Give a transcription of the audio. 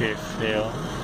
cave